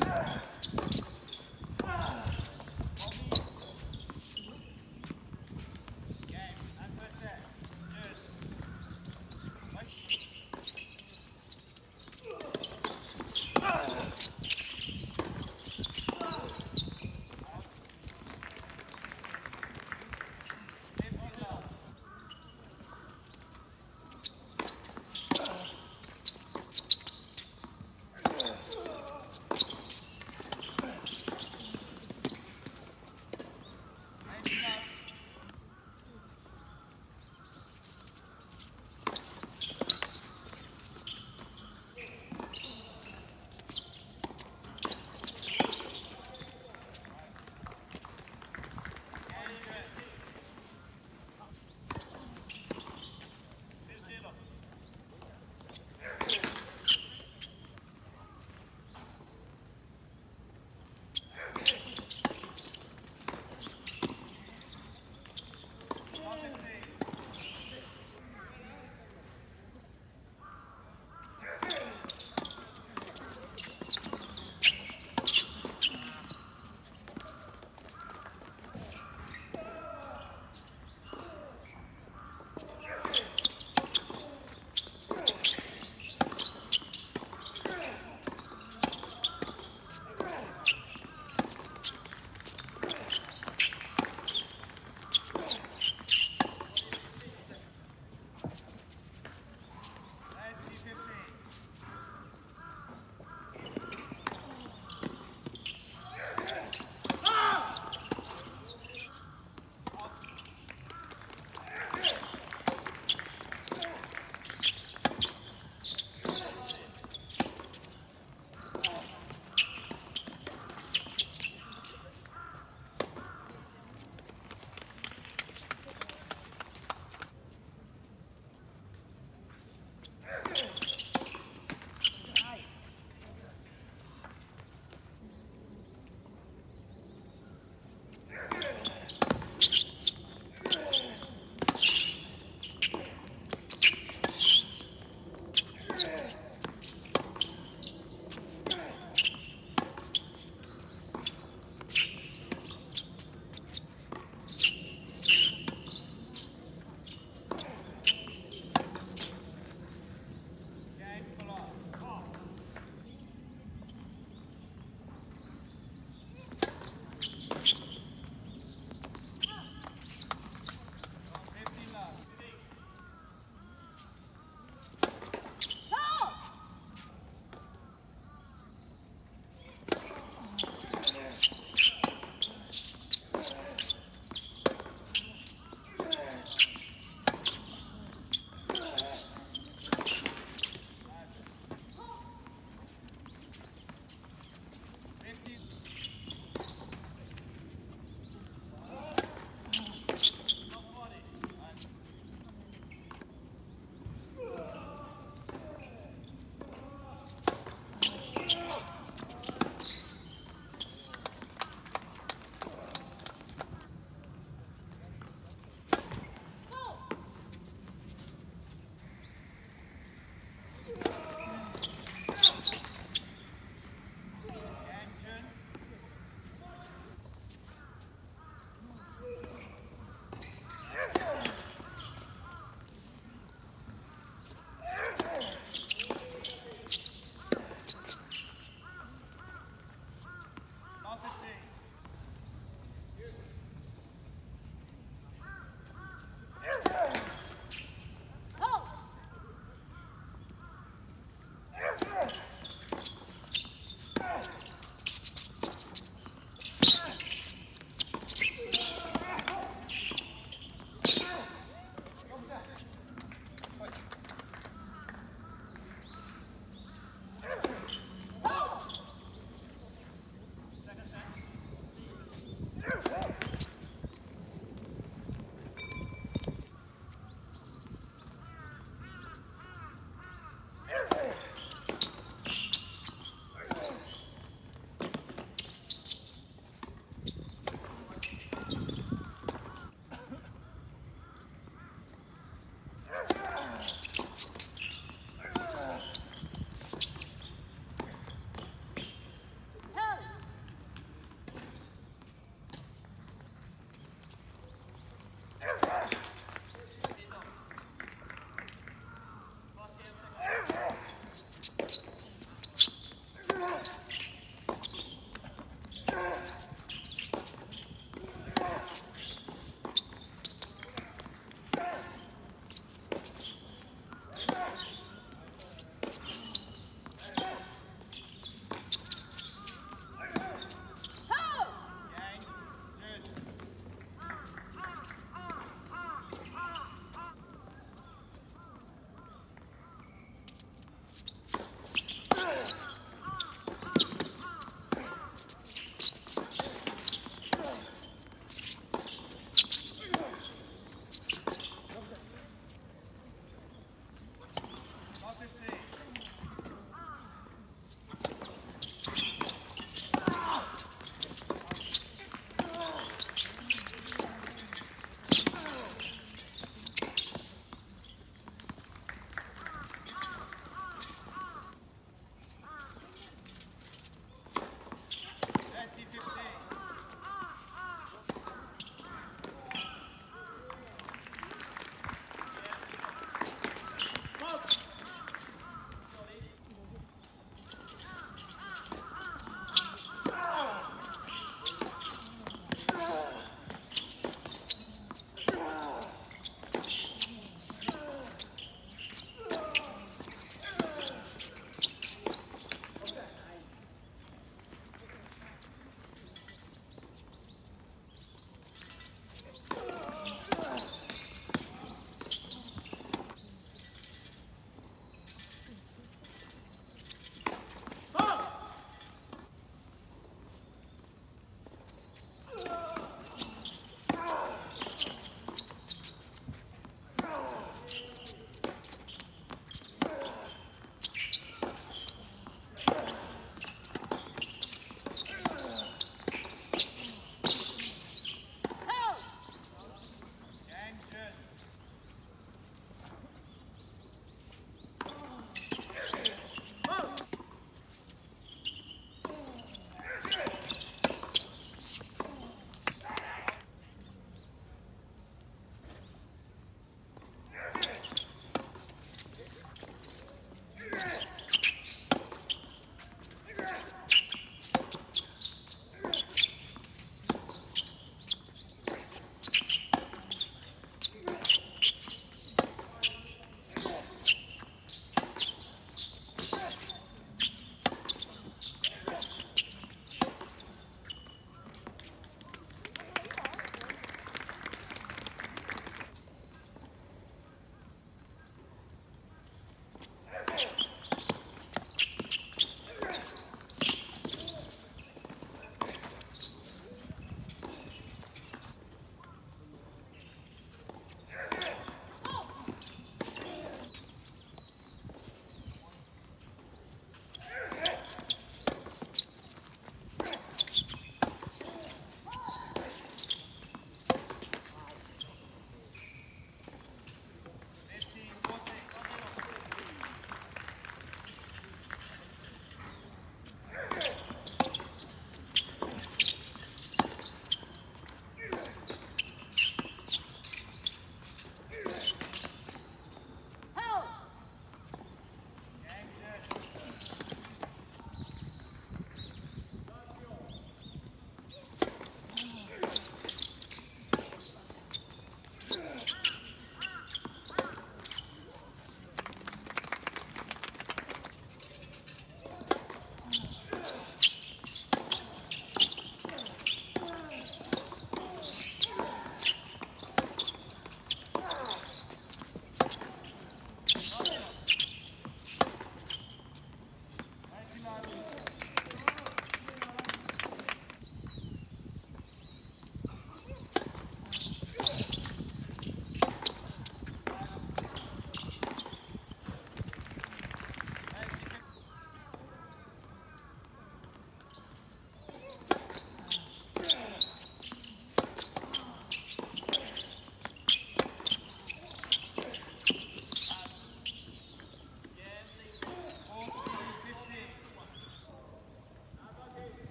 Yeah.